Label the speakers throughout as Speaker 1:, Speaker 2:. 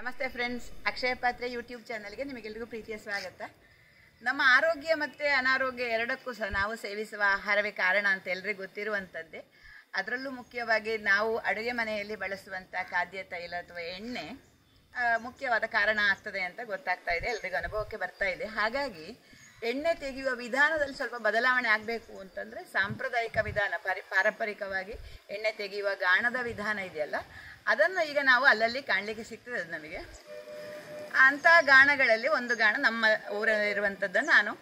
Speaker 1: ನಮಸ್ತೆ ಫ್ರೆಂಡ್ಸ್ ಅಕ್ಷಯ ಪಾತ್ರೆ ಯೂಟ್ಯೂಬ್ ಚಾನಲ್ಗೆ ನಿಮಗೆಲ್ಲರಿಗೂ ಪ್ರೀತಿಯ ಸ್ವಾಗತ. ನಮ್ಮ ಆರೋಗ್ಯ ಮತ್ತು ಅನಾರೋಗ್ಯ ಎರಡಕ್ಕೂ ಸಹ ನಾವು ಸೇವಿಸುವ ಆಹಾರವೇ ಕಾರಣ ಅಂತ ಎಲ್ರಿಗೂ ಗೊತ್ತಿರುವಂಥದ್ದೇ ಅದರಲ್ಲೂ ಮುಖ್ಯವಾಗಿ ನಾವು ಅಡುಗೆ ಮನೆಯಲ್ಲಿ ಬಳಸುವಂಥ ಖಾದ್ಯ, ತೈಲ ಅಥವಾ ಎಣ್ಣೆ ಮುಖ್ಯವಾದ ಕಾರಣ ಆಗ್ತದೆ ಅಂತ ಗೊತ್ತಾಗ್ತಾ ಇದೆ. ಎಲ್ರಿಗೂ ಅನುಭವಕ್ಕೆ ಬರ್ತಾ ಇದೆ. ಹಾಗಾಗಿ ಎಣ್ಣೆ ತೆಗೆಯುವ ವಿಧಾನದಲ್ಲಿ ಸ್ವಲ್ಪ ಬದಲಾವಣೆ ಆಗಬೇಕು ಅಂತಂದರೆ ಸಾಂಪ್ರದಾಯಿಕ ವಿಧಾನ, ಪರಿ, ಪಾರಂಪರಿಕವಾಗಿ ಎಣ್ಣೆ ತೆಗೆಯುವ ಗಾಣದ ವಿಧಾನ ಇದೆಯಲ್ಲ, ಅದನ್ನು ಈಗ ನಾವು ಅಲ್ಲಲ್ಲಿ ಕಾಣಲಿಕ್ಕೆ ಸಿಗ್ತದೆ ಅದು ನಮಗೆ. ಅಂಥ ಗಾಣಗಳಲ್ಲಿ ಒಂದು ಗಾಣ ನಮ್ಮ ಊರಲ್ಲಿರುವಂಥದ್ದನ್ನು ನಾನು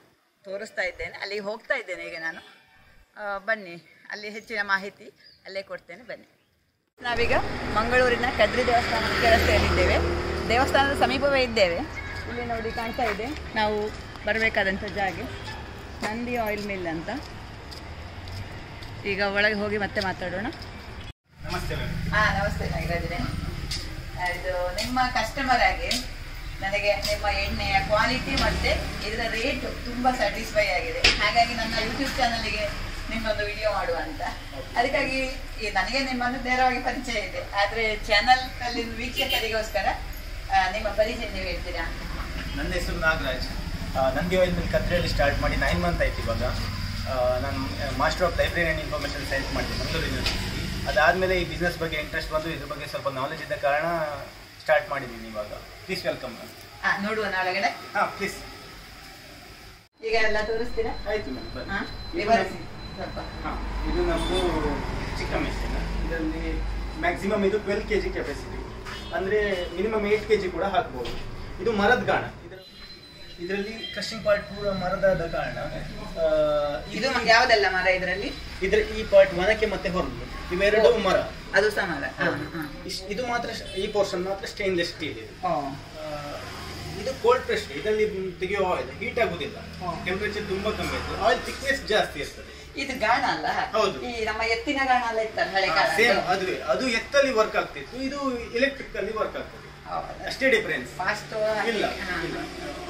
Speaker 1: ತೋರಿಸ್ತಾ ಇದ್ದೇನೆ, ಅಲ್ಲಿಗೆ ಹೋಗ್ತಾ ಇದ್ದೇನೆ ಈಗ ನಾನು. ಬನ್ನಿ, ಅಲ್ಲಿ ಹೆಚ್ಚಿನ ಮಾಹಿತಿ ಅಲ್ಲೇ ಕೊಡ್ತೇನೆ, ಬನ್ನಿ. ನಾವೀಗ ಮಂಗಳೂರಿನ ಕದ್ರಿ ದೇವಸ್ಥಾನದ ಕೆಲಸದಲ್ಲಿದ್ದೇವೆ ದೇವಸ್ಥಾನದ ಸಮೀಪವೇ ಇದ್ದೇವೆ. ಇಲ್ಲಿ ನೋಡಿ ಕಾಣ್ತಾ ಇದೆ. ನಾವು ಬರಬೇಕಾದಂಥ ಜಾಗೆ. ನಂದಿ ಆಯಿಲ್ ಮಿಲ್ ಅಂತ. ಈಗ ಒಳಗೆ ಹೋಗಿ ಮತ್ತೆ ಮಾತಾಡೋಣ.
Speaker 2: ನಮಸ್ತೆ ಹಾಂ
Speaker 1: ಹಾ ನಮಸ್ತೆ ನಾಗರಾಜನೇ ಇದು ನಿಮ್ಮ ಕಸ್ಟಮರ್ ಆಗಿ ನನಗೆ ನಿಮ್ಮ ಎಣ್ಣೆಯ ಕ್ವಾಲಿಟಿ ಮತ್ತೆ ಇದರ ರೇಟ್ ತುಂಬಾ ಸ್ಯಾಟಿಸ್ಫೈ ಆಗಿದೆ. ಹಾಗಾಗಿ ನನ್ನ ಯೂಟ್ಯೂಬ್ ಚಾನಲ್ಗೆ ನಿಮ್ಮೊಂದು ವಿಡಿಯೋ ಮಾಡುವ ಅಂತ. ಅದಕ್ಕಾಗಿ ಈ ನನಗೆ ನಿಮ್ಮನ್ನು ನೇರವಾಗಿ ಪರಿಚಯ ಇದೆ. ಆದ್ರೆ ಚಾನಲ್ ಅಲ್ಲಿ ವೀಕ್ಷಕರಿಗೋಸ್ಕರ ಆ, ನಿಮ್ಮ ಪರಿಚಯ ನೀವು ಹೇಳ್ತೀರಾ?
Speaker 2: ನನ್ನ ಹೆಸರು ನಾಗರಾಜ್. ನಂದಿ ಆಯಿಲ್ ಮಿಲ್ ಕದ್ರಿಯಲ್ಲಿ ಸ್ಟಾರ್ಟ್ ಮಾಡಿ ನೈನ್ ಮಂತ್ ಆಯ್ತು ಇವಾಗ. ನಾನು master of library and information science ಮಾಡ್ತೀನಿ ಮಂಗಳೂರು ಯೂನಿವರ್ಸಿಟಿ ಅದಾದಮೇಲೆ ಈ ಬಿಸ್ನೆಸ್ ಬಗ್ಗೆ ಇಂಟ್ರೆಸ್ಟ್ ಬಂದು ಇದ್ರ ಬಗ್ಗೆ ಸ್ವಲ್ಪ ನಾಲೆಜ್ ಇದ್ದ ಕಾರಣ ಸ್ಟಾರ್ಟ್ ಮಾಡಿದ್ದೀನಿ ಇವಾಗ. ಪ್ಲೀಸ್ ವೆಲ್ಕಮ್
Speaker 1: ನೋಡುವ ನಾಳೆಗಡೆ.
Speaker 2: ಹಾಂ ಪ್ಲೀಸ್
Speaker 1: ಈಗ ಎಲ್ಲ ತೋರಿಸ್ತೀರಾ?
Speaker 2: ಆಯಿತು ಮ್ಯಾಮ್ ಬನ್ನಿ.
Speaker 1: ಸ್ವಲ್ಪ.
Speaker 2: ಹಾಂ ಇದು ನಮ್ಮದು ಚಿಕ್ಕ ಮೆಷಿನ್ ಇದರಲ್ಲಿ ಮ್ಯಾಕ್ಸಿಮಮ್ ಇದು ಟ್ವೆಲ್ ಕೆ ಜಿ ಕೆಪಾಸಿಟಿ ಅಂದರೆ ಮಿನಿಮಮ್ ಏಯ್ಟ್ ಕೆ ಜಿ ಕೂಡ ಹಾಕ್ಬೋದು. ಇದು ಮರದ ಗಾಣ. ಇದರಲ್ಲಿ ಕ್ರಶಿಂಗ್ ಪಾರ್ಟ್ ಪೂರ ಮರದಾದ ಕಾರಣ
Speaker 1: ಇದು ಯಾವುದೆಲ್ಲ ಮರ ಇದರಲ್ಲಿ?
Speaker 2: ಇದ್ರ ಈ ಪಾರ್ಟ್ ಒನಕ್ಕೆ ಮತ್ತೆ ಹೊರಲು ಇವೆರಡು ಮರ.
Speaker 1: ಅದು ಸಹ ಮರ.
Speaker 2: ಇದು ಮಾತ್ರ ಈ ಪೋರ್ಷನ್ ಮಾತ್ರ ಸ್ಟೇನ್ಲೆಸ್ ಸ್ಟೀಲ್ ಇದೆ. ಇದು ಕೋಲ್ಡ್ ಪ್ರೆಸ್ ಇದರಲ್ಲಿ ತೆಗೆಯುವ ಆಯಿಲ್ ಹೀಟ್ ಆಗುದಿಲ್ಲ. ಟೆಂಪರೇಚರ್ ತುಂಬಾ ಕಮ್ಮಿ ಇರ್ತದೆ ಆಯಿಲ್ ಥಿಕ್ನೆಸ್ ಜಾಸ್ತಿ ಇರ್ತದೆ.
Speaker 1: ಇದು ಗಾಣ ಅಲ್ಲ?
Speaker 2: ಹೌದು.
Speaker 1: ಈ ನಮ್ಮ ಎತ್ತಿನ ಗಾಣ ಎಲ್ಲ ಇತ್ತಲ್ಲ ಹಳೆ
Speaker 2: ಸೇಮ್ ಅದುವೇ ಅದು ಎತ್ತಲ್ಲಿ ವರ್ಕ್ ಆಗ್ತಿತ್ತು. ಇದು ಎಲೆಕ್ಟ್ರಿಕ್ ಅಲ್ಲಿ ವರ್ಕ್ ಆಗ್ತದೆ. ಅಷ್ಟೇ ಡಿಫರೆನ್ಸ್
Speaker 1: ಫಾಸ್ಟ್
Speaker 2: ಇಲ್ಲ.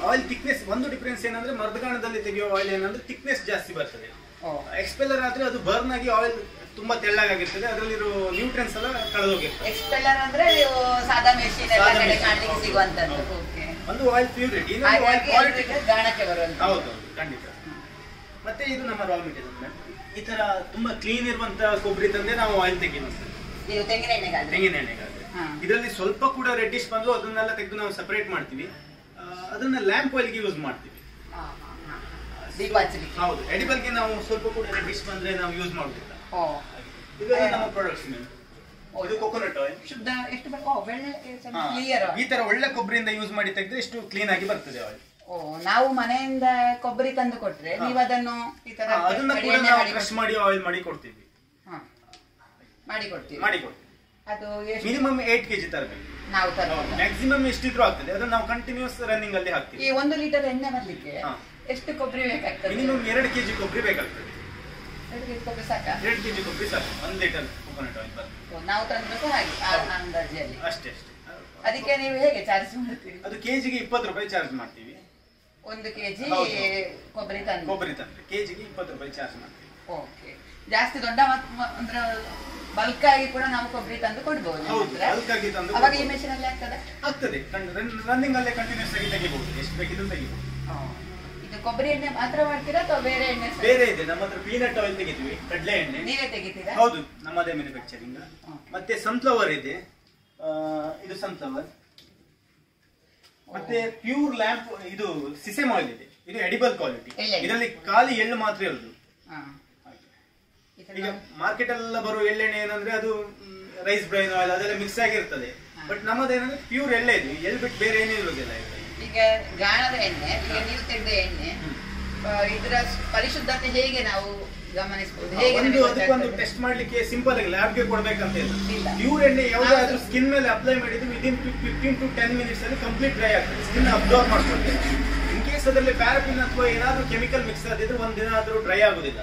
Speaker 2: ಆಯಿಲ್ ಥಿಕ್ನೆಸ್ ಒಂದು ಡಿಫರೆನ್ಸ್ ಏನಂದ್ರೆ ಮರ್ದಗಾಣದಲ್ಲಿ ತೆಗೆಯೋ ಆಯಿಲ್ ಏನಂದ್ರೆ ಥಿಕ್ನೆಸ್ ಜಾಸ್ತಿ ಬರ್ತದೆ. ಎಕ್ಸ್ಪೆಲ್ಲರ್ ಆದ್ರೆ ಅದು ಬರ್ನ್ ಆಗಿ ಆಯಿಲ್ ತುಂಬಾ ತೆಳ್ಳಗಾಗಿರ್ತದೆ ಅದರಲ್ಲಿರೋ ನ್ಯೂಟ್ರೆನ್ಸ್ ಎಲ್ಲ ಕಳೆದೋಗಿರ್ತದೆ.
Speaker 1: ಎಕ್ಸ್ಪೆಲ್ಲರ್ ಅಂದ್ರೆ ಸಾದಾ ಮೆಷಿನ್ ಎಲ್ಲ ಕಡೆ. ಸಿಗುವಂತದ್ದು ಓಕೆ
Speaker 2: ಒಂದು ಆಯಿಲ್ ಪ್ಯೂರಿಟಿ ಇನ್ನೊಂದು ಆಯಿಲ್ ಕ್ವಾಲಿಟಿ
Speaker 1: ಗಾಣಕ್ಕೆ ಬರುವಂತ
Speaker 2: ಹೌದು ಖಂಡಿತ. ಮತ್ತೆ ಇದು ನಮ್ಮ ರಾ ಮೆಟೀರಿಯಲ್ ಈ ತರ ತುಂಬಾ ಕ್ಲೀನ್ ಇರುವಂತ ಕೊಬ್ಬರಿ ತಂದೆ ನಾವು ಆಯಿಲ್ ತೆಗಿ
Speaker 1: ಇದು ತೆಂಗಿನ ಎಣ್ಣೆಗಾದ್ರೆ.
Speaker 2: ತೆಂಗಿನ ಎಣ್ಣೆಗಾದ್ರೆ.
Speaker 1: ಹಾ.
Speaker 2: ಇದರಲ್ಲಿ ಸ್ವಲ್ಪ ಕೂಡ ರೆಡ್ಡಿಶ್ ಬಂದು ಅದನ್ನೆಲ್ಲ ತೆಗೆದು ನಾವು ಸಪರೇಟ್ ಮಾಡ್ತೀವಿ. ಅದನ್ನ ಲ್ಯಾಂಪ್ ಆಯಿಲ್ಗೆ ಯೂಸ್ ಮಾಡ್ತೀವಿ. ಹೌದು ಎಡಿಬಲ್ಗೆ ನಾವು ಸ್ವಲ್ಪ ಕೂಡ ಡಿಶ್ ಬಂದ್ರೆ ನಾವು ಯೂಸ್ ಮಾಡೋದಿಲ್ಲ ನಮ್ಮ ಪ್ರಾಡಕ್ಟ್ಸ್
Speaker 1: ಓ,
Speaker 2: ಇದು ಕೊಕೊನಟ್ ಆಯಿಲ್
Speaker 1: ಶುದ್ಧ ಎಷ್ಟು
Speaker 2: ಈ ತರ ಒಳ್ಳೆ ಕೊಬ್ಬರಿಯಿಂದ ಯೂಸ್ ಮಾಡಿ ತೆಗೆದ್ರೆ ಇಷ್ಟು ಕ್ಲೀನ್ ಆಗಿ ಬರ್ತದೆ ಆಯಿಲ್
Speaker 1: ಓ ನಾವು ಮನೆಯಿಂದ ಕೊಬ್ಬರಿ ತಂದು ಕೊಟ್ರೆ. ನೀವು ಅದನ್ನು ಈ ತರ
Speaker 2: ಅದನ್ನ
Speaker 1: ಕಡಿ
Speaker 2: ನಾವು ಕ್ರಶ್ ಮಾಡಿ ಆಯಿಲ್ ಮಾಡಿ ಕೊಡ್ತೀವಿ.
Speaker 1: ಹಾ. ಮಾಡಿ ಕೊಡ್ತೀವಿ.
Speaker 2: ಮಾಡಿ ಕೊಡ್ತೀವಿ.
Speaker 1: ಅದು
Speaker 2: ಮಿನಿಮಮ್ ಏಟ್ ಕೆಜಿ ತರಬೇಕು.
Speaker 1: ನಾವು ತರಬೇಕು.
Speaker 2: ಮ್ಯಾಕ್ಸಿಮಮ್ ಎಷ್ಟಿದ್ರು ಆಗ್ತದೆ. ಅದನ್ನ ನಾವು ಕಂಟಿನ್ಯೂಸ್ ರನ್ನಿಂಗ್ ಅಲ್ಲಿ ಹಾಕ್ತೀವಿ.
Speaker 1: ಈ ಒಂದು ಲೀಟರ್ ಎಣ್ಣೆ ಬರ್ಲಿಕ್ಕೆ ಎಷ್ಟು ಕೊಬ್ಬರಿ ಬೇಕಾಗ್ತದೆ?
Speaker 2: ಮಿನಿಮಮ್ ಎರಡು ಕೆಜಿ ಕೊಬ್ಬರಿ ಬೇಕಾಗ್ತದೆ.
Speaker 1: ಎರಡು ಕೆಜಿ ಕೊಬ್ಬರಿ ಸಾಕಾ?
Speaker 2: ಎರಡು ಕೆಜಿ ಕೊಬ್ಬರಿ ಸಾಕು. ಒಂದು ಲೀಟರ್ ಕೊಕೊನಟ್ ಆಯಿಲ್ ಬರ್ತದೆ
Speaker 1: ನಾವು ತಂದ್ಬೇಕು ಹಾಗೆ. ಅಂದಾಜಲ್ಲಿ.
Speaker 2: ಅಷ್ಟೇ ಅಷ್ಟೇ.
Speaker 1: ಅದಕ್ಕೆ ನೀವು ಹೇಗೆ ಚಾರ್ಜ್ ಮಾಡ್ತೀರಿ?
Speaker 2: ಅದು ಕೆಜಿಗೆ ಇಪ್ಪತ್ತು ರೂಪಾಯಿ ಚಾರ್ಜ್ ಮಾಡ್ತೀವಿ.
Speaker 1: ಒಂದು ಕೆಜಿ. ಕೊಬ್ಬರಿ ತಂದು.
Speaker 2: ಕೊಬ್ಬರಿ ತಂದ್ರೆ ಕೆಜಿಗೆ ಇಪ್ಪತ್ತು ರೂಪಾಯಿ ಚಾರ್ಜ್ ಮಾಡ್ತೀವಿ.
Speaker 1: ಓಕೆ. ಜಾಸ್ತಿ ದೊಡ್ಡ ಅಂದ್ರೆ ಬಲ್ಕ್ ಆಗಿ ಕೂಡ ನಾವು ಕೊಬ್ಬರಿ ತಂದು ಕೊಡ್ಬೋದು ಅವಾಗ ಈ. ಮೆಷಿನ್ ಅಲ್ಲಿ ಆಗ್ತದೆ?
Speaker 2: ಆಗ್ತದೆ. ರನ್ನಿಂಗ್ ಅಲ್ಲೇ ಕಂಟಿನ್ಯೂಸ್ ಆಗಿ ತೆಗಿಬಹುದು. ಎಷ್ಟು ಬೇಕಿದ್ರು ತೆಗಿಬಹುದು.
Speaker 1: ಇದು ಕೊಬ್ಬರಿ ಎಣ್ಣೆ ಮಾತ್ರ ಮಾಡ್ತೀರಾ ಅಥವಾ ಬೇರೆ ಎಣ್ಣೆ?
Speaker 2: ಬೇರೆ ಇದೆ. ನಮ್ಮ ಹತ್ರ ಪೀನಟ್ ಆಯಿಲ್ ತೆಗಿತೀವಿ ಕಡಲೆ ಎಣ್ಣೆ.
Speaker 1: ನೀವೇ ತೆಗಿತೀರಾ?
Speaker 2: ಹೌದು ನಮ್ಮದೇ ಮ್ಯಾನುಫ್ಯಾಕ್ಚರಿಂಗ್ ಮತ್ತೆ ಸನ್ಫ್ಲವರ್ ಇದೆ. ಆ, ಇದು ಸನ್ಫ್ಲವರ್ ಮತ್ತೆ ಪ್ಯೂರ್ ಲ್ಯಾಂಪ್ ಇದು ಸಿಸೆಮ್ ಆಯಿಲ್ ಇದೆ. ಇದು ಎಡಿಬಲ್ ಕ್ವಾಲಿಟಿ ಇದರಲ್ಲಿ ಖಾಲಿ ಎಳ್ಳು ಮಾತ್ರ ಇರೋದು. ಈಗ ಮಾರ್ಕೆಟ್ ಎಲ್ಲ ಬರುವ ಎಳ್ಳೆಣ್ಣೆ ಏನಂದ್ರೆ ಅದು ರೈಸ್ ಬ್ರೈನ್ ಆಯಿಲ್ ಅದೆಲ್ಲ ಮಿಕ್ಸ್ ಆಗಿರ್ತದೆ. ಬಟ್ ನಮ್ಮದೇನಂದ್ರೆ ಪ್ಯೂರ್ ಎಳ್ಳೆ ಇದು. ಎಳ್ಳು ಬಿಟ್ಟು ಬೇರೆ ಏನೂ ಇರೋದಿಲ್ಲ.
Speaker 1: ಈಗ. ಗಾಣದ ಎಣ್ಣೆ ಈಗ ನೀವು ತೆಗೆದ ಎಣ್ಣೆ. ಇದರ ಪರಿಶುದ್ಧತೆ ಹೇಗೆ ನಾವು ಗಮನಿಸಬಹುದು? ಹೇಗೆ
Speaker 2: ಅದಕ್ಕೊಂದು ಟೆಸ್ಟ್ ಮಾಡ್ಲಿಕ್ಕೆ ಸಿಂಪಲ್ ಆಗಿ ಲ್ಯಾಬ್ಗೆ ಕೊಡ್ಬೇಕಂತ ಇಲ್ಲ. ಪ್ಯೂರ್ ಎಣ್ಣೆ ಯಾವುದಾದ್ರೂ ಸ್ಕಿನ್ ಮೇಲೆ ಅಪ್ಲೈ ಮಾಡಿದ್ರೆ within fifteen to ten minutes ಅಲ್ಲಿ ಕಂಪ್ಲೀಟ್ ಡ್ರೈ ಆಗ್ತದೆ. ಸ್ಕಿನ್ ಅಬ್ಸರ್ವ್ ಮಾಡ್ಕೊಳ್ತೇವೆ. ಇನ್ ಕೇಸ್ ಅದರಲ್ಲಿ ಪ್ಯಾರಫಿನ್ ಅಥವಾ ಏನಾದ್ರೂ ಕೆಮಿಕಲ್ ಮಿಕ್ಸ್ ಆದ್ರೆ ಒಂದ್ ದಿನ ಆದ್ರೂ ಡ್ರೈ ಆಗುದಿಲ್ಲ.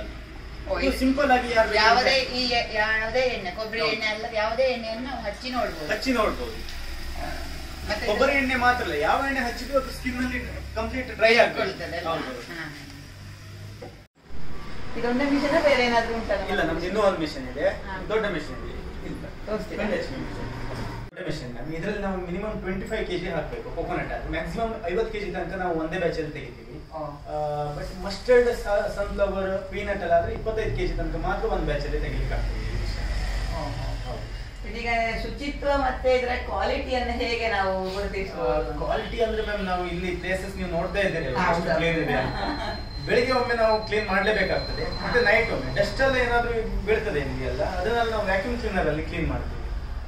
Speaker 2: ಸಿಂಪಲ್ ಆಗಿ
Speaker 1: ಯಾವುದೇ ಈ ಯಾವುದೇ ಎಣ್ಣೆ ಕೊಬ್ಬರಿ ಎಣ್ಣೆ ಅಲ್ಲ ಯಾವುದೇ ಎಣ್ಣೆಯನ್ನು ನಾವು ಹಚ್ಚಿ ನೋಡ್ಬೋದು.
Speaker 2: ಹಚ್ಚಿ ನೋಡ್ಬೋದು.
Speaker 1: ಮತ್ತೆ
Speaker 2: ಕೊಬ್ಬರಿ ಎಣ್ಣೆ ಮಾತ್ರ ಅಲ್ಲ ಯಾವ ಎಣ್ಣೆ ಹಚ್ಚಿದ್ರು ಅದು ಸ್ಕಿನ್ ಅಲ್ಲಿ ಕಂಪ್ಲೀಟ್ ಡ್ರೈ
Speaker 1: ಆಗ್ಕೊಳ್ತದೆ. ಇದೊಂದೇ ಮಿಷನ್ ಬೇರೆ ಏನಾದ್ರೂ ಉಂಟಲ್ಲ
Speaker 2: ಇಲ್ಲ ನಮ್ದು ಇನ್ನೂ ಒಂದು ಮಿಷನ್ ಇದೆ. ದೊಡ್ಡ ಮಿಷನ್ ಇದೆ. ಇಲ್ಲ. HP machine. ಇದರಲ್ಲಿ ನಾವು minimum twenty five K G ಹಾಕ್ಬೇಕು ಕೊಕೊನಟ್ ಅದು ಮ್ಯಾಕ್ಸಿಮಮ್ ಐವತ್ತು ಕೆಜಿ ತನಕ ನಾವು ಒಂದೇ ಬ್ಯಾಚಲ್ಲಿ ತೆಗಿತೀವಿ. ಬಟ್ ಮಸ್ಟರ್ಡ್ ಸನ್ಫ್ಲವರ್ ಪೀನಟ್ ಎಲ್ಲ ಆದ್ರೆ ಇಪ್ಪತ್ತೈದು ಕೆಜಿ ತನಕ ಮಾತ್ರ ಒಂದು ಬ್ಯಾಚಲ್ಲಿ ತೆಗಿಲಿಕ್ಕೆ ಆಗ್ತದೆ
Speaker 1: ಈಗ ಶುಚಿತ್ವ ಮತ್ತೆ ಇದರ ಕ್ವಾಲಿಟಿಯನ್ನು ಹೇಗೆ ನಾವು ಗುರುತಿಸಬಹುದು?
Speaker 2: ಕ್ವಾಲಿಟಿ ಅಂದ್ರೆ ಮ್ಯಾಮ್ ನಾವು ಇಲ್ಲಿ ಪ್ಲೇಸಸ್ ನೀವು ನೋಡ್ತಾ ಇದ್ದೀರಿ ಕ್ಲೀನ್ ಇದೆ. ಬೆಳಿಗ್ಗೆ ಒಮ್ಮೆ ನಾವು ಕ್ಲೀನ್ ಮಾಡಲೇಬೇಕಾಗ್ತದೆ. ಮತ್ತೆ ನೈಟ್ ಒಮ್ಮೆ. ಡಸ್ಟ್ ಎಲ್ಲ ಏನಾದ್ರೂ ಬೀಳ್ತದೆ ನಿಮಗೆಲ್ಲ? ಅದನ್ನ ನಾವು ವ್ಯಾಕ್ಯೂಮ್ ಕ್ಲೀನರ್ ಅಲ್ಲಿ ಕ್ಲೀನ್ ಮಾಡ್ತೀವಿ.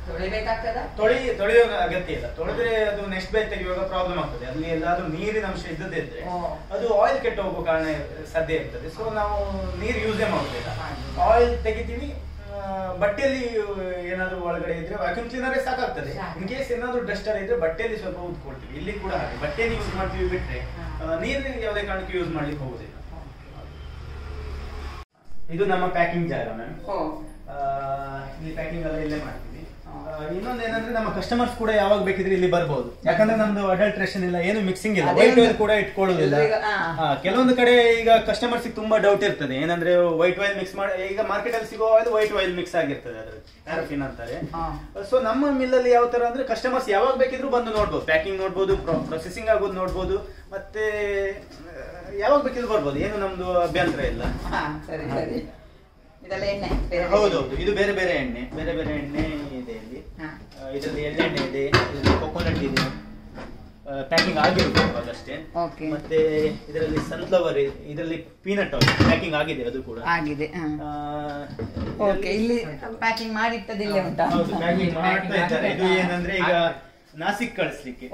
Speaker 1: ತೊಳಿಬೇಕಾಗ್ತದ?
Speaker 2: ತೊಳಿ ತೊಳೆಯೋ ಅಗತ್ಯ ಇಲ್ಲ. ತೊಳೆದ್ರೆ ಅದು ನೆಕ್ಸ್ಟ್ ಬ್ಯಾಚ್ ತೆಗೆಯುವಾಗ ಪ್ರಾಬ್ಲಮ್ ಆಗ್ತದೆ. ಅಲ್ಲಿ ಎಲ್ಲಾದ್ರೂ ನೀರಿನ ಅಂಶ ಇದ್ದದೇ ಇದ್ರೆ ಅದು ಆಯಿಲ್ ಕೆಟ್ಟು ಹೋಗೋ ಕಾರಣ ಸದ್ಯ ಇರ್ತದೆ ಸೊ ನಾವು ನೀರು ಯೂಸೇ ಮಾಡುದಿಲ್ಲ ಆಯಿಲ್ ತೆಗಿತೀವಿ ಬಟ್ಟೆಯಲ್ಲಿ ಏನಾದ್ರೂ ಒಳಗಡೆ ಇದ್ರೆ ವ್ಯಾಕ್ಯೂಮ್ ಕ್ಲೀನರೇ ಸಾಕಾಗ್ತದೆ.
Speaker 1: ಸಾಕು.
Speaker 2: ಇನ್ ಕೇಸ್ ಏನಾದ್ರೂ ಡಸ್ಟರ್ ಇದ್ರೆ ಬಟ್ಟೆಯಲ್ಲಿ ಸ್ವಲ್ಪ ಉದ್ಕೊಳ್ತೀವಿ. ಇಲ್ಲಿ ಕೂಡ ಹಾಗೆ. ಬಟ್ಟೆಯಲ್ಲಿ ಯೂಸ್ ಮಾಡ್ತೀವಿ ಬಿಟ್ರೆ. ನೀರಿನ ಯಾವುದೇ ಕಾರಣಕ್ಕೂ ಯೂಸ್ ಮಾಡ್ಲಿಕ್ಕೆ ಹೋಗುದಿಲ್ಲ ಇದು ನಮ್ಮ ಪ್ಯಾಕಿಂಗ್ ಜಾಗ ಮ್ಯಾಮ್ ಇಲ್ಲಿ ಪ್ಯಾಕಿಂಗ್ ಎಲ್ಲ ಇಲ್ಲೇ ಮಾಡ್ತೀವಿ. ಇನ್ನೊಂದು ಏನಂದ್ರೆ ನಮ್ಮ ಕಸ್ಟಮರ್ಸ್ ಕೂಡ ಯಾವಾಗ ಬೇಕಿದ್ರೆ ಇಲ್ಲಿ ಬರ್ಬೋದು. ಯಾಕಂದ್ರೆ ನಮ್ದು ಅಡಲ್ಟ್ರೇಷನ್ ಇಲ್ಲ ಏನು ಮಿಕ್ಸಿಂಗ್ ಇಲ್ಲ. ವೈಟ್ ವೈಲ್ ಕೂಡ ಇಟ್ಕೊಳ್ಳೋದಿಲ್ಲ. ಕೆಲವೊಂದು ಕಡೆ ಈಗ ಕಸ್ಟಮರ್ಸ್ ತುಂಬಾ ಡೌಟ್ ಇರ್ತದೆ. ಏನಂದ್ರೆ ವೈಟ್ ವೈಲ್ ಮಿಕ್ಸ್ ಮಾಡಿ ಈಗ ಮಾರ್ಕೆಟ್ ಅಲ್ಲಿ ಸಿಗೋ ಆಯಿಲ್ ವೈಟ್ ವೈಲ್ ಮಿಕ್ಸ್ ಆಗಿರ್ತದೆ ಅದ್ರಲ್ಲಿ. ಪ್ಯಾರಫಿನ್ ಅಂತಾರೆ. ಸೊ ನಮ್ಮ ಮಿಲ್ ಅಲ್ಲಿ ಯಾವ ತರ ಅಂದ್ರೆ ಕಸ್ಟಮರ್ಸ್ ಯಾವಾಗ ಬೇಕಿದ್ರು ಬಂದು ನೋಡ್ಬೋದು. ಪ್ಯಾಕಿಂಗ್ ನೋಡ್ಬೋದು ಪ್ರೊಸೆಸಿಂಗ್ ಆಗೋದು ನೋಡ್ಬೋದು. ಮತ್ತೆ ಯಾವಾಗ ಬೇಕಿದ್ರು ಬರ್ಬೋದು. ಏನು ನಮ್ದು ಅಭ್ಯಂತರ ಇಲ್ಲ.
Speaker 1: ಸರಿ ಸರಿ. ಇದೆಲ್ಲ ಎಣ್ಣೆ ಬೇರೆ ಬೇರೆ.
Speaker 2: ಹೌದೌದು ಇದು ಬೇರೆ ಬೇರೆ ಎಣ್ಣೆ ಬೇರೆ ಬೇರೆ ಎಣ್ಣೆ ಇದೆ ಇಲ್ಲಿ. ಇದರಲ್ಲಿ ಎಳ್ಳೆಣ್ಣೆ ಇದೆ ಇದರಲ್ಲಿ ಕೊಕೊನಟ್ ಇದೆ. ಪ್ಯಾಕಿಂಗ್ ಆಗಿರುತ್ತೆ
Speaker 1: ಅದಷ್ಟೇ
Speaker 2: ಮತ್ತೆ ಇದರಲ್ಲಿ ಸನ್ಫ್ಲವರ್ ಇದರಲ್ಲಿ ಪೀನಟ್ ಆಯಿಲ್ ಪ್ಯಾಕಿಂಗ್ ಆಗಿದೆ ಅದು ಕೂಡ.
Speaker 1: ಆಗಿದೆ ಓಕೆ ಇಲ್ಲಿ ಪ್ಯಾಕಿಂಗ್ ಮಾಡಿ ಉಂಟಾ?
Speaker 2: ಹೌದು ಪ್ಯಾಕಿಂಗ್ ಮಾಡ್ತಾ ಇದ್ದಾರೆ. ಇದು ಏನಂದ್ರೆ ಈಗ ನಾಸಿಕ್ ಕಳಿಸ್ಲಿಕ್ಕೆ.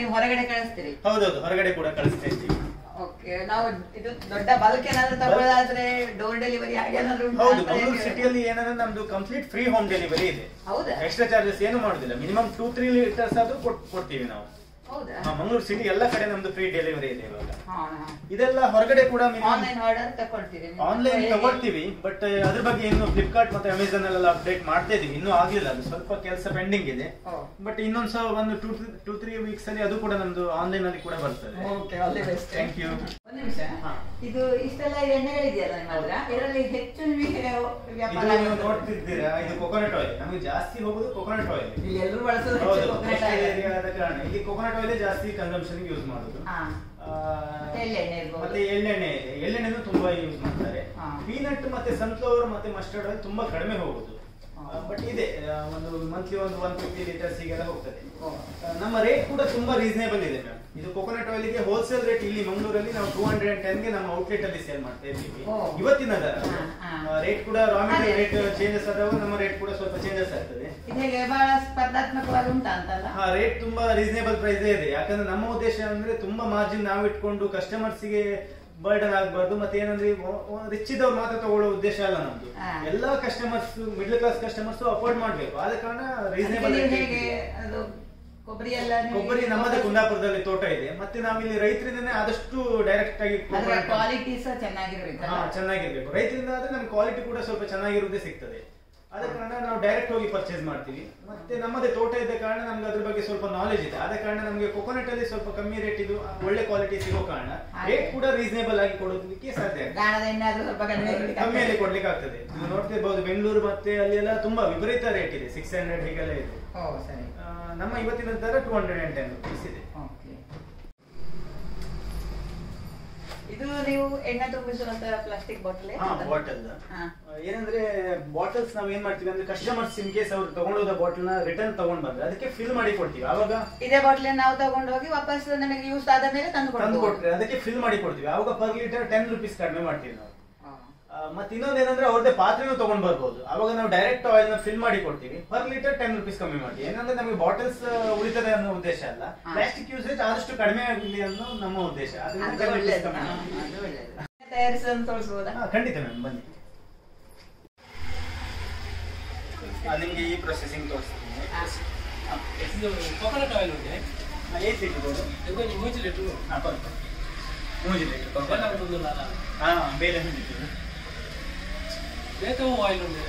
Speaker 1: ನೀವು ಹೊರಗಡೆ ಕಳಿಸ್ತೀರಿ?
Speaker 2: ಹೌದೌದು ಹೊರಗಡೆ ಕೂಡ ಕಳಿಸ್ತಾ ಇದ್ದೀವಿ.
Speaker 1: ಓಕೆ ನಾವು ಇದು ದೊಡ್ಡ ಬಲ್ಕ್ ಏನಾದ್ರೂ ತಗೊಳ್ಳೋದಾದ್ರೆ ಡೋರ್ ಡೆಲಿವರಿ ಹಾಗೆ ಏನಾದ್ರು ಉಂಟಾ
Speaker 2: ಹೌದು ಮಂಗಳೂರು ಸಿಟಿಯಲ್ಲಿ ಏನಂದ್ರೆ ನಮ್ದು ಕಂಪ್ಲೀಟ್ ಫ್ರೀ ಹೋಮ್ ಡೆಲಿವರಿ ಇದೆ.
Speaker 1: ಹೌದಾ?
Speaker 2: ಎಕ್ಸ್ಟ್ರಾ ಚಾರ್ಜಸ್ ಏನು ಮಾಡುದಿಲ್ಲ. ಮಿನಿಮಮ್ ಟೂ ತ್ರೀ ಲೀಟರ್ಸ್ ಆದ್ರೂ ಕೊಡ್ತೀವಿ ನಾವು. ಮಂಗಳೂರು ಸಿಟಿ ಎಲ್ಲ ಕಡೆ ನಮ್ದು ಫ್ರೀ ಡೆಲಿವರಿ ಇದೆ ಇವಾಗ. ಇದೆಲ್ಲ ಹೊರಗಡೆ ಕೂಡ
Speaker 1: ಆನ್ಲೈನ್?
Speaker 2: ತಗೊಳ್ತೀವಿ ಬಟ್ ಅದ್ರ ಬಗ್ಗೆ ಇನ್ನು ಫ್ಲಿಪ್ಕಾರ್ಟ್ ಮತ್ತೆ ಅಮೆಝಾನ್ ಅಲ್ಲೆಲ್ಲ ಅಪ್ಡೇಟ್ ಮಾಡ್ತಾ ಇದೀವಿ. ಇನ್ನೂ ಆಗ್ಲಿಲ್ಲ ಅದು ಸ್ವಲ್ಪ ಕೆಲಸ ಪೆಂಡಿಂಗ್ ಇದೆ. ಬಟ್ ಇನ್ನೊಂದ್ ಸಲ ಒಂದು ಟೂ ಟೂ ತ್ರೀ ವೀಕ್ಸ್ ಅಲ್ಲಿ ಅದು ಕೂಡ ನಮ್ದು ಆನ್ಲೈನ್ ಅಲ್ಲಿ ಕೂಡ ಬರ್ತದೆ. ಥ್ಯಾಂಕ್ ಯು
Speaker 1: ಒಂದು ನಿಮಿಷ. ಇದು ಇಷ್ಟೆಲ್ಲ ಎಣ್ಣೆಗಳಿದೆಯಲ್ಲ ನಿಮ್ಮ ಹತ್ರ? ಇದರಲ್ಲಿ ಹೆಚ್ಚು ನಿಮಗೆ ವ್ಯಾಪಾರ
Speaker 2: ನೀವು ನೋಡ್ತಿದ್ದೀರಾ ಇದು ಕೊಕೊನಟ್ ಆಯಿಲ್ ನಮಗೆ ಜಾಸ್ತಿ ಹೋಗೋದು ಕೊಕೊನಟ್ ಆಯಿಲ್
Speaker 1: ಇಲ್ಲಿ ಎಲ್ಲರೂ ಬಳಸೋದು ಕೊಕೊನಟ್.
Speaker 2: ಏರಿಯಾ ಆದ ಕಾರಣ. ಇಲ್ಲಿ ಕೊಕೊನಟ್ ಆಯಿಲ್ ಜಾಸ್ತಿ ಕನ್ಸಂಪ್ಷನ್ ಯೂಸ್ ಮಾಡೋದು.
Speaker 1: ಮತ್ತೆ ಎಳ್ಳೆಣ್ಣೆ
Speaker 2: ಇದೆ. ಎಳ್ಳೆಣ್ಣೆನೂ ತುಂಬಾ ಯೂಸ್ ಮಾಡ್ತಾರೆ. ಪೀನಟ್ ಮತ್ತೆ ಸನ್ಫ್ಲವರ್ ಮತ್ತೆ ಮಸ್ಟರ್ಡ್ ಆಯಿಲ್ ತುಂಬಾ ಕಡಿಮೆ ಹೋಗುದು. ಬಟ್ ಇದೆ ಒಂದು ಮಂತ್ಲಿ ಒಂದು ಒನ್ ಫಿಫ್ಟಿ ಲೀಟರ್ಸ್ ಹೀಗೆಲ್ಲ ಹೋಗ್ತದೆ. ನಮ್ಮ ರೇಟ್ ಕೂಡ ತುಂಬಾ ರೀಸನೇಬಲ್ ಇದೆ ಮ್ಯಾಮ್ ಇದು ಕೊಕೊನಟ್ ಆಯಿಲ್ಗೆ ಹೋಲ್ಸೇಲ್ ರೇಟ್ ಇಲ್ಲಿ ಮಂಗಳೂರಲ್ಲಿ ನಾವು ಟೂ ಹಂಡ್ರೆಡ್ ಅಂಡ್ ಟೆನ್ಗೆ ನಮ್ಮ ಔಟ್ಲೆಟ್ ಅಲ್ಲಿ ಸೇಲ್ ಮಾಡ್ತಾ ಇದ್ದೀವಿ. ಇವತ್ತಿನ. ರೇಟ್ ಕೂಡ ರಾ ಮೆಟೀರಿಯಲ್ ರೇಟ್ ಚೇಂಜಸ್ ಆದಾಗ ನಮ್ಮ ರೇಟ್ ಕೂಡ ಸ್ವಲ್ಪ ಚೇಂಜಸ್ ಆಗ್ತದೆ.
Speaker 1: ಬಹಳ ಸ್ಪರ್ಧಾತ್ಮಕವಾಗಿ ಉಂಟಾ ಅಂತ
Speaker 2: ಹಾ ರೇಟ್ ತುಂಬಾ ರೀಸನೇಬಲ್ ಪ್ರೈಸ್ ಇದೆ. ಯಾಕಂದ್ರೆ ನಮ್ಮ ಉದ್ದೇಶ ಅಂದ್ರೆ ತುಂಬಾ ಮಾರ್ಜಿನ್ ನಾವು ಇಟ್ಕೊಂಡು ಕಸ್ಟಮರ್ಸ್ಗೆ ಬರ್ಡನ್ ಆಗಬಾರ್ದು ಮತ್ತೆ ಏನಂದ್ರೆ ರಿಚ್ ಇದ್ದವ್ರು ಮಾತ್ರ ತಗೊಳ್ಳೋ ಉದ್ದೇಶ ಅಲ್ಲ ನಮ್ದು. ಎಲ್ಲಾ customers middle class customers afford ಮಾಡ್ಬೇಕು. ಆದ ಕಾರಣ ರೀಸನೇಬಲ್
Speaker 1: ಕೊಬ್ಬರಿ
Speaker 2: ನಮ್ಮದೇ ಕುಂದಾಪುರದಲ್ಲಿ ತೋಟ ಇದೆ. ಮತ್ತೆ ನಾವಿಲ್ಲಿ ರೈತರಿಂದನೇ ಆದಷ್ಟು ಡೈರೆಕ್ಟ್ ಆಗಿ
Speaker 1: ಕ್ವಾಲಿಟಿ ಸಹ ಚೆನ್ನಾಗಿರ್ಬೇಕಲ್ಲ?
Speaker 2: ಹಾ, ಚೆನ್ನಾಗಿರ್ಬೇಕು. ರೈತರಿಂದ ಆದ್ರೆ ನಮ್ಗೆ ಕ್ವಾಲಿಟಿ ಕೂಡ ಸ್ವಲ್ಪ ಚೆನ್ನಾಗಿರೋದೇ ಸಿಗ್ತದೆ. ಆದ ಕಾರಣ ನಾವು ಡೈರೆಕ್ಟ್ ಹೋಗಿ ಪರ್ಚೇಸ್ ಮಾಡ್ತೀವಿ. ಮತ್ತೆ ನಮ್ಮದೇ ತೋಟ ಇದ್ದ ಕಾರಣ ನಮ್ಗೆ ಅದ್ರ ಬಗ್ಗೆ ಸ್ವಲ್ಪ ನಾಲೆಜ್ ಇದೆ. ಆದ ಕಾರಣ ನಮಗೆ ಕೊಕೊನಟ್ ಅಲ್ಲಿ ಸ್ವಲ್ಪ ಕಮ್ಮಿ ರೇಟ್ ಇದು ಒಳ್ಳೆ ಕ್ವಾಲಿಟಿ ಸಿಗೋ ಕಾರಣ. ರೇಟ್ ಕೂಡ ರೀಸನೇಬಲ್ ಆಗಿ ಕೊಡೋದಕ್ಕೆ ಸಾಧ್ಯ ಕಮ್ಮಿಯಲ್ಲಿ. ಕೊಡ್ಲಿಕ್ಕೆ ಆಗ್ತದೆ. ನೀವು ನೋಡ್ತಿರ್ಬಹುದು ಬೆಂಗಳೂರು ಮತ್ತೆ ಅಲ್ಲಿ ಎಲ್ಲ ತುಂಬಾ ವಿಪರೀತ ರೇಟ್ ಇದೆ. ಸಿಕ್ಸ್ ಹಂಡ್ರೆಡ್ ಹೀಗೆಲ್ಲ ಇದೆ. ನಮ್ಮ ಇವತ್ತಿನ ದರ two hundred and ten rupees ಇದೆ.
Speaker 1: ಇದು ನೀವು ಎಣ್ಣೆ ತುಂಬಿಸುವಂತ ಪ್ಲಾಸ್ಟಿಕ್ ಬಾಟಲ್
Speaker 2: ಬಾಟಲ್. ಏನಂದ್ರೆ ಬಾಟಲ್ಸ್ ನಾವ್ ಏನ್ ಮಾಡ್ತೀವಿ ಅಂದ್ರೆ ಕಸ್ಟಮರ್ಸ್ ಇನ್ ಕೇಸ್ ಅವ್ರು ತಗೊಂಡೋದ ಬಾಟಲ್ನ ರಿಟರ್ನ್ ತಗೊಂಡ್ ಬಂದ್ರೆ ಅದಕ್ಕೆ ಫಿಲ್ ಮಾಡಿ ಕೊಡ್ತೀವಿ. ಅವಾಗ
Speaker 1: ಇದೇ ಬಾಟ್ಲೆ ನಾವು ತಗೊಂಡು ಹೋಗಿ ವಾಪಸ್ ನಮಗೆ ಯೂಸ್ ಆದ ಮೇಲೆ ತಂದು
Speaker 2: ಕೊಡ್ತೀವಿ. ಅದಕ್ಕೆ ಫಿಲ್ ಮಾಡಿ ಕೊಡ್ತೀವಿ. ಅವಾಗ ಪರ್ ಲೀಟರ್ ಟೆನ್ ರುಪೀಸ್ ಕಡಿಮೆ ಮಾಡ್ತೀವಿ ನಾವು. ಮತ್ತೆ ಇನ್ನೊಂದು ಏನಂದ್ರೆ ಅವ್ರದ್ದೇ ಪಾತ್ರೆನೂ ತಗೊಂಡ್ ಬರ್ಬೋದು. ಅವಾಗ ನಾವು ಡೈರೆಕ್ಟ್ ಆಯಿಲ್ನ ಫಿಲ್ ಮಾಡಿ ಕೊಡ್ತೀವಿ. ಪರ್ ಲೀಟರ್ ಟೆನ್ ರುಪೀಸ್ ಕಮ್ಮಿ ಮಾಡಿ ಏನಂದ್ರೆ ನಮಗೆ ಬಾಟಲ್ಸ್ ಉಳಿತದೆ ಅನ್ನೋ ಉದ್ದೇಶ ಅಲ್ಲ. ಪ್ಲಾಸ್ಟಿಕ್ ಯೂಸೇಜ್ ಆದಷ್ಟು ಕಡಿಮೆ ಆಗಲಿ ಅನ್ನೋ ನಮ್ಮ ಉದ್ದೇಶ. ಅದರಿಂದ
Speaker 1: ಅದು
Speaker 2: 10 rupees
Speaker 1: ಒಳ್ಳೇದು.
Speaker 2: ಕಮ್ಮಿ
Speaker 1: ಹಾ,
Speaker 2: ಮಾಡ್ತೀವಿ.
Speaker 1: ಅದು ಒಳ್ಳೇದು. ತಯಾರಿಸೋದನ್ನು ತೋರಿಸ್ಬೋದಾ?
Speaker 2: ಹಾ, ಖಂಡಿತ ಮ್ಯಾಮ್ ಬನ್ನಿ. ನಿಮ್ಗೆ ಈ ಪ್ರೊಸೆಸಿಂಗ್ ತೋರಿಸ್ತೀನಿ.
Speaker 3: ಕೊಕೊನಟ್ ಆಯಿಲ್ ಉಂಟೆ
Speaker 2: ಏಟ್ ಲೀಟರ್
Speaker 3: ಮೂಜಿ ಲೀಟ್ರು.
Speaker 2: ಹಾಂ ಮೂಜಿ ಲೀಟರ್ ಹಾಂ ಬೇರೆ
Speaker 3: ಬೇಕವು ಆಯಿಲ್ ಉಂಟು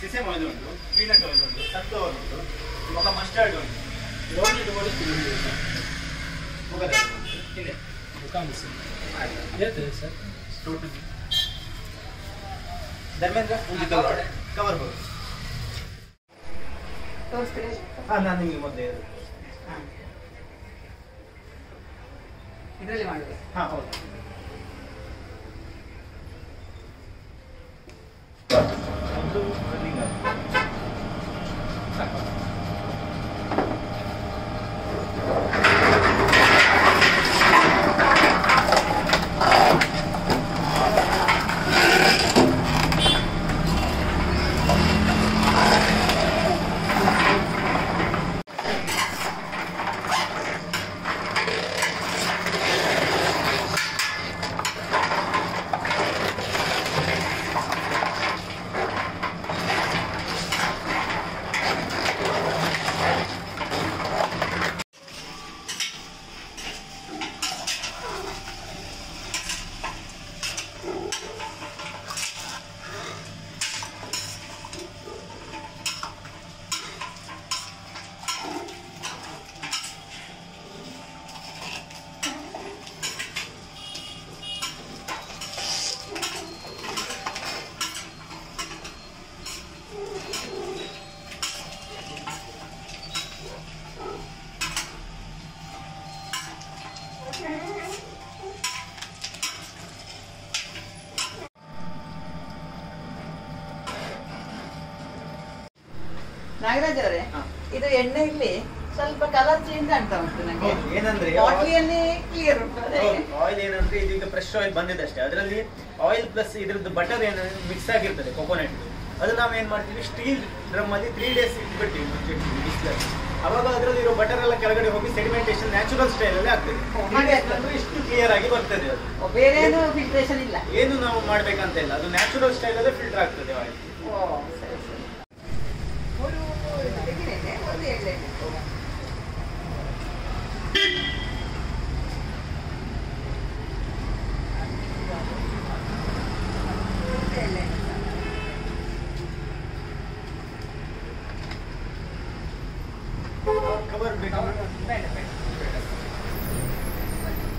Speaker 2: ಸಿಸೆಮ್ ಆಯಿಲ್ ಉಂಟು ಪೀನಟ್ ಆಯಿಲ್ ಉಂಟು ಇವಾಗ ಮಸ್ಟರ್ಡ್ ಉಂಟು.
Speaker 3: ಇದೆ ಕಾಣಿಸಿ ಹೇಳ್ತೇವೆ sir.
Speaker 2: Total Dharmendra cover cover ಬೋದು ಹಾಂ ನಾನು ನಿಮಗೆ ಮೊದಲೇ
Speaker 1: ಇದರಲ್ಲಿ ಮಾಡಿದ್ರೆ
Speaker 2: ಹಾಂ ಹೌದು ಒಂದು running ಆಗುತ್ತೆ. ಸಾಕು.
Speaker 1: ನಾಗರಾಜ್ ಅವರೇ ಇದು ಎಣ್ಣೆಯಲ್ಲಿ ಸ್ವಲ್ಪ ಕಲರ್ ಚೇಂಜ್ ಆಗ್ತಾ ಉಂಟು ನಂಗೆ.
Speaker 2: ಹೌದು, ಏನಂದ್ರೆ
Speaker 1: ಬಾಟ್ಲಿಯಲ್ಲಿ ಕ್ಲಿಯರ್ ಉಂಟು
Speaker 2: ಆಯಿಲ್ ಏನಂದ್ರೆ ಇದೀಗ ಫ್ರೆಶ್ ಆಯಿಲ್ ಬಂದಿದೆ ಅಷ್ಟೇ. ಅದರಲ್ಲಿ ಆಯಿಲ್ ಪ್ಲಸ್ ಇದ್ರದ್ದು ಬಟರ್ ಏನು ಮಿಕ್ಸ್ ಆಗಿರ್ತದೆ ಕೊಕೊನಟ್ ಅದು ನಾವು ಏನ್ ಮಾಡ್ತೀವಿ ಸ್ಟೀಲ್ ಡ್ರಮ್ ಅಲ್ಲಿ ತ್ರೀ ಡೇಸ್ ಇಟ್ಬಿಡ್ತೀವಿ ಮುಂಚೆ ಬಿಸಿಲಲ್ಲಿ. ಅವಾಗ ಅದರಲ್ಲಿ ಇರೋ ಬಟರ್ ಎಲ್ಲ ಕೆಳಗಡೆ ಹೋಗಿ ಸೆಡಿಮೆಂಟೇಷನ್ ನ್ಯಾಚುರಲ್ ಸ್ಟೈಲ್ ಅಲ್ಲಿ ಆಗ್ತದೆ. ಇಷ್ಟು ಕ್ಲಿಯರ್ ಆಗಿ ಬರ್ತದೆ ಅದು.
Speaker 1: ಬೇರೆ ಏನು ಫಿಲ್ಟ್ರೇಷನ್ ಇಲ್ಲ.
Speaker 2: ಏನು ನಾವು ಮಾಡ್ಬೇಕಂತ ಇಲ್ಲ. ಅದು ನ್ಯಾಚುರಲ್ ಸ್ಟೈಲ್ ಅಲ್ಲೇ ಫಿಲ್ಟರ್ ಆಗ್ತದೆ ಆಯಿಲ್
Speaker 1: ಓ ಸರಿ ಸರಿ ഒരു ತೆಂಗಿನೆಣ್ಣೆ ಒಂದು ಎಳ್ಳೆಣ್ಣೆ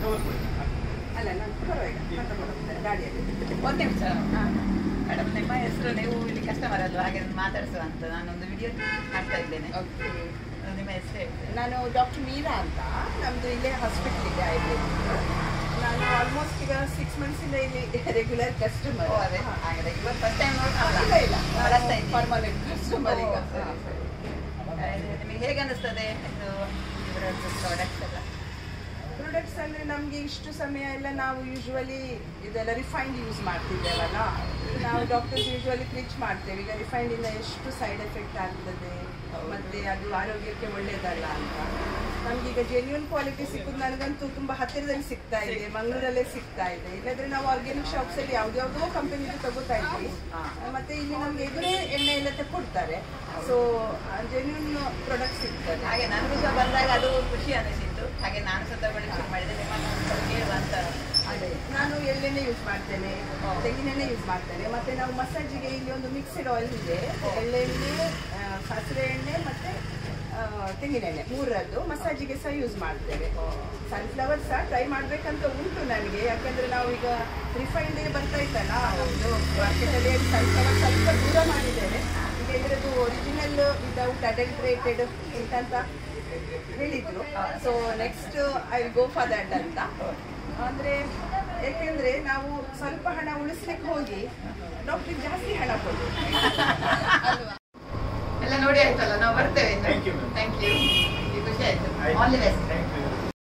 Speaker 1: ಒಂದು ಒಂದು ನಿಮಿಷ ಮೇಡಮ್ ನಿಮ್ಮ ಹೆಸರು ನೀವು ಇಲ್ಲಿ ಕಸ್ಟಮರ್ ಅಲ್ವಾ ಹಾಗೆ ಮಾತಾಡಿಸುವ ಅಂತ ನಾನೊಂದು ವಿಡಿಯೋ ಮಾಡ್ತಾ ಇದ್ದೇನೆ ನಿಮ್ಮ ಹೆಸರು
Speaker 4: ನಾನು ಡಾಕ್ಟರ್ ಮೀರಾ ಅಂತ ನಮ್ಮದು ಇಲ್ಲೇ ಹಾಸ್ಪಿಟಲ್ ಇದೆ ಆಯುರ್ವೇದಿಕ್ ನಾನು ಆಲ್ಮೋಸ್ಟ್ ಈಗ ಸಿಕ್ಸ್ ಮಂತ್ಸಿಂದ ಇಲ್ಲಿ ರೆಗ್ಯುಲರ್ ಕಸ್ಟಮರ್
Speaker 1: ಹಾಗಾದ್ರೆ ಇವತ್ತು ಫಸ್ಟ್ ಟೈಮ್
Speaker 4: ಇಲ್ಲ ಇಲ್ಲ ಪರ್ಮನೆಂಟ್ ಕಸ್ಟಮರ್ ಈಗ.
Speaker 1: ನಿಮಗೆ ಹೇಗೆ ಅನಿಸ್ತದೆ ಇದು ಪ್ರಾಡಕ್ಟ್ ಪ್ರಾಡಕ್ಟ್ಸ್
Speaker 4: ಅಂದರೆ ನಮಗೆ ಇಷ್ಟು ಸಮಯ ಎಲ್ಲ ನಾವು ಯೂಶ್ವಲಿ ಇದೆಲ್ಲ ರಿಫೈಂಡ್ ಯೂಸ್ ಮಾಡ್ತಿದ್ದೇವಲ್ಲ? ನಾವು ಡಾಕ್ಟರ್ಸ್ ಯೂಶ್ವಲಿ ಕ್ಲಿಚ್ ಮಾಡ್ತೇವೆ. ಈಗ ರಿಫೈಂಡಿಂದ ಎಷ್ಟು ಸೈಡ್ ಎಫೆಕ್ಟ್ ಆಗ್ತದೆ? ಮತ್ತೆ ಅದು ಆರೋಗ್ಯಕ್ಕೆ ಒಳ್ಳೇದಲ್ಲ ಅಂತ. ನಮ್ಗೀಗ ಜೆನ್ಯೂನ್ ಕ್ವಾಲಿಟಿ ಸಿಕ್ಕುದು ನನಗಂತೂ ತುಂಬ ಹತ್ತಿರದಲ್ಲಿ ಸಿಗ್ತಾ ಇದೆ. ಮಂಗಳೂರಲ್ಲೇ ಸಿಗ್ತಾ ಇದೆ. ಇಲ್ಲಾಂದ್ರೆ ನಾವು ಆರ್ಗ್ಯಾನಿಕ್ ಶಾಪ್ಸ್ ಅಲ್ಲಿ ಯಾವ್ದ್ಯಾವ್ದೋ ಕಂಪನಿದು ತಗೋತಾ ಇದ್ವಿ. ಮತ್ತೆ ಇಲ್ಲಿ ನಮ್ಗೆ ಎದುರೇ ಎಣ್ಣೆ ಎಲ್ಲ ಕೊಡ್ತಾರೆ ಸೊ ಜೆನ್ಯೂನ್ ಪ್ರಾಡಕ್ಟ್ ಸಿಗ್ತದೆ.
Speaker 1: ಹಾಗೆ ನನಗೂ ಸಹ ಬಂದಾಗ ಅದು ಖುಷಿ ಅನಿಸಿತ್ತು ಹಾಗೆ ನಾನು ಸಹ ಬಳಕೆ ಮಾಡಿದೆ. ನಿಮ್ಮನ್ನು
Speaker 4: ನಾನು ಎಳ್ಳೆಣ್ಣೆ ಯೂಸ್ ಮಾಡ್ತೇನೆ, ತೆಂಗಿನೆಣ್ಣೆ ಯೂಸ್ ಮಾಡ್ತೇನೆ, ಮತ್ತೆ ನಾವು ಮಸಾಜಿಗೆ ಇಲ್ಲಿ ಒಂದು ಮಿಕ್ಸ್ಡ್ ಆಯಿಲ್ ಇದೆ. ಎಳ್ಳೆಣ್ಣೆ ಸಾಸಿವೆ ಎಣ್ಣೆ ಮತ್ತೆ ತೆಂಗಿನೆಣ್ಣೆ ಮೂರದ್ದು ಮಸಾಜಿಗೆ ಸಹ ಯೂಸ್ ಮಾಡ್ತೇವೆ ಸನ್ಫ್ಲವರ್ ಸಹ ಟ್ರೈ ಮಾಡಬೇಕಂತ ಉಂಟು ನನಗೆ. ಯಾಕಂದ್ರೆ ನಾವು ಈಗ ರಿಫೈನ್ಡ್ ಬರ್ತಾ ಇತ್ತಲ್ಲ, ಒಂದು ಮಾರ್ಕೆಟಲ್ಲಿ ಸನ್ಫ್ಲವರ್ ಸ್ವಲ್ಪ ದೂರ ಮಾಡಿದ್ದೇನೆ. ಈಗ ಇದರದ್ದು ಒರಿಜಿನಲ್ ವಿದೌಟ್ ಅಡಲ್ಟ್ರೇಟೆಡ್ ಉಂಟಂತ ಹೇಳಿದ್ರು. So next I will go for that ಅಂತ. ಅಂದ್ರೆ ಯಾಕೆಂದ್ರೆ ನಾವು ಸ್ವಲ್ಪ ಹಣ ಉಳಿಸ್ಲಿಕ್ಕೆ ಹೋಗಿ ಡಾಕ್ಟರ್ ಜಾಸ್ತಿ ಹಣ ಕೊಡು ಅಲ್ವಾ?
Speaker 1: ಎಲ್ಲ ನೋಡಿ ಆಯ್ತಲ್ಲ ನಾವು ಬರ್ತೇವೆ. ಥ್ಯಾಂಕ್ ಯು ಖುಷಿ ಆಯ್ತು. All the best.